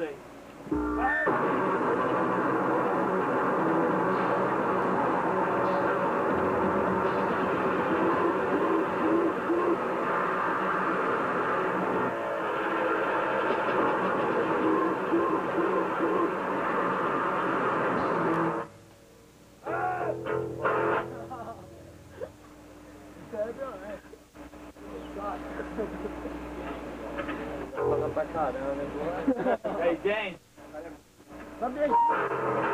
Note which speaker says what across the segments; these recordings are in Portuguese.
Speaker 1: aí. Fala pra caramba, hein? E aí, gente?
Speaker 2: Também.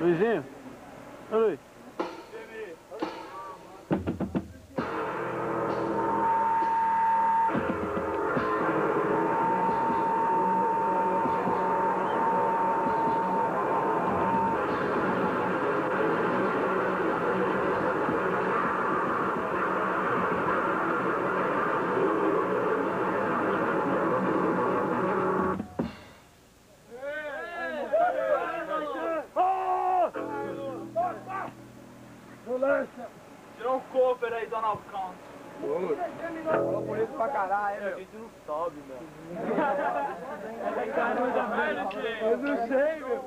Speaker 2: Luizinho. Ô Luiz.
Speaker 3: Caralho,
Speaker 1: A
Speaker 3: meu.
Speaker 1: gente não sobe, meu.
Speaker 3: Eu não sei, meu.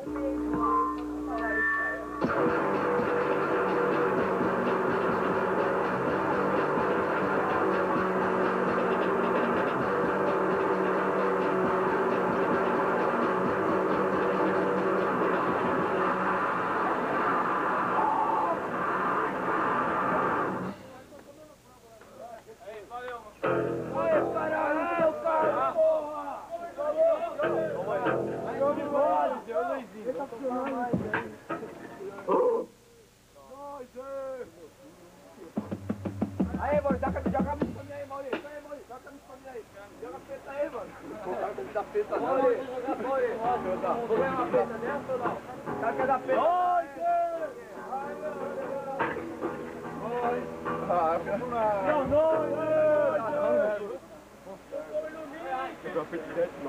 Speaker 3: Ganhar uma feta dessa ou não? O cara quer dar feta. Não, não,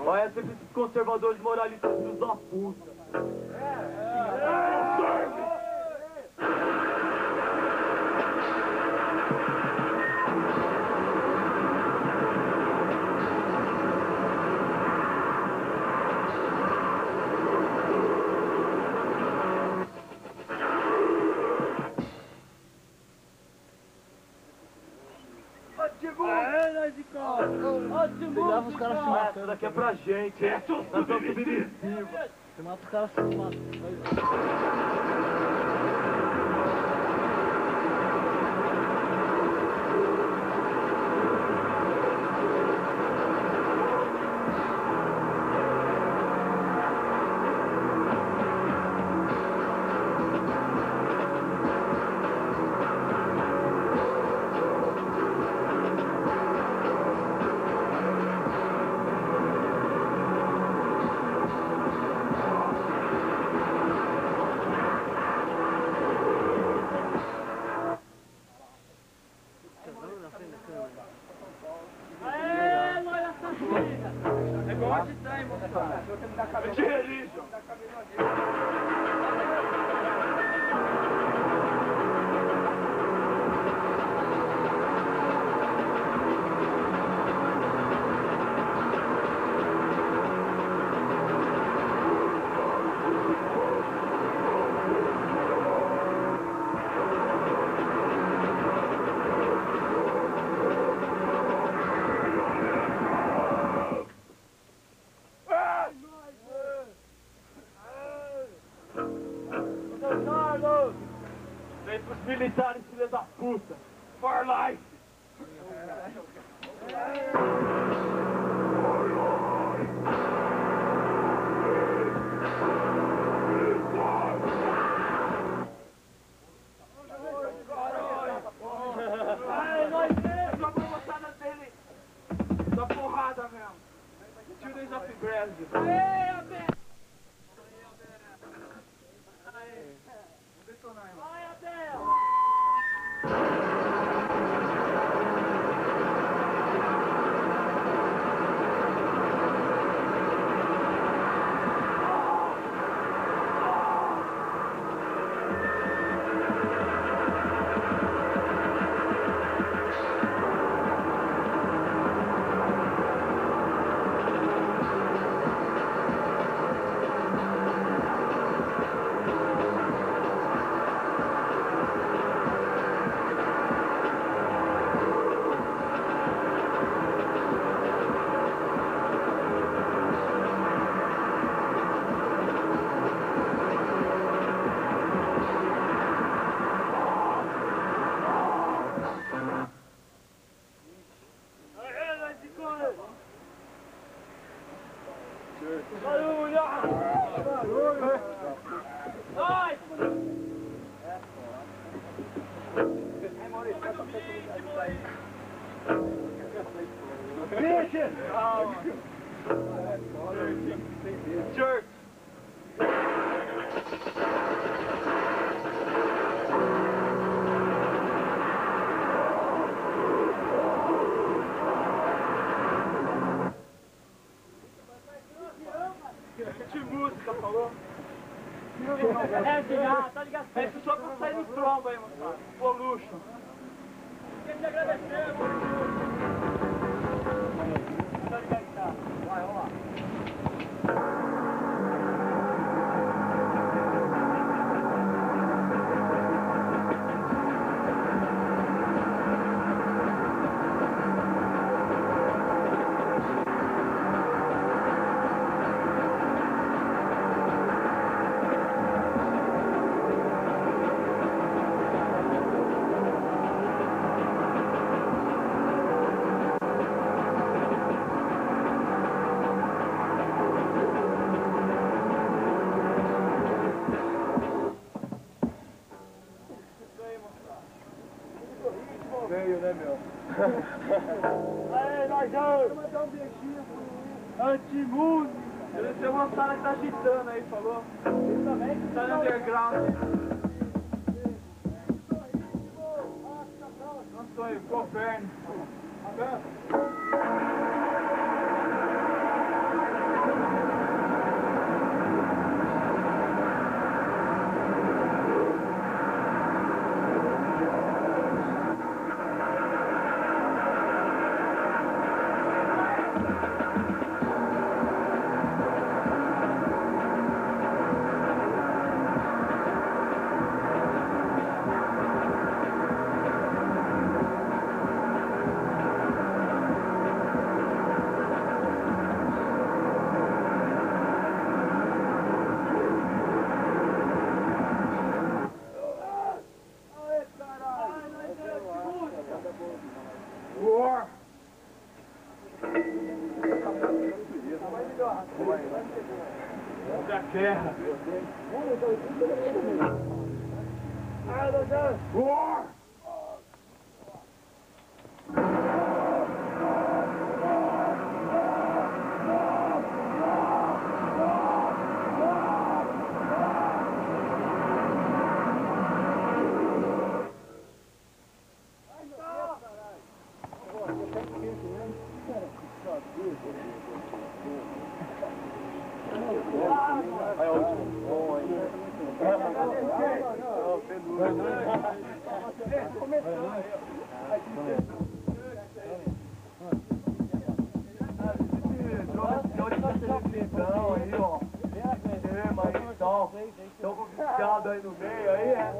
Speaker 1: Olha esses conservadores moralistas da puta. Daqui é pra gente, hein? Nós estamos submissivos.
Speaker 2: Você mata os caras se matando.
Speaker 3: De
Speaker 1: religião. Bitches! Um,
Speaker 2: Church!
Speaker 3: É, já, tá ligado?
Speaker 2: É isso só pra sair no trombo aí, moçada. Polution.
Speaker 3: Queria te agradecer, mano.
Speaker 2: Agitando aí, falou?
Speaker 3: Isso também?
Speaker 2: Tá no underground. Antônio, governo. War. Roar! I always
Speaker 1: aí. No meio aí, é?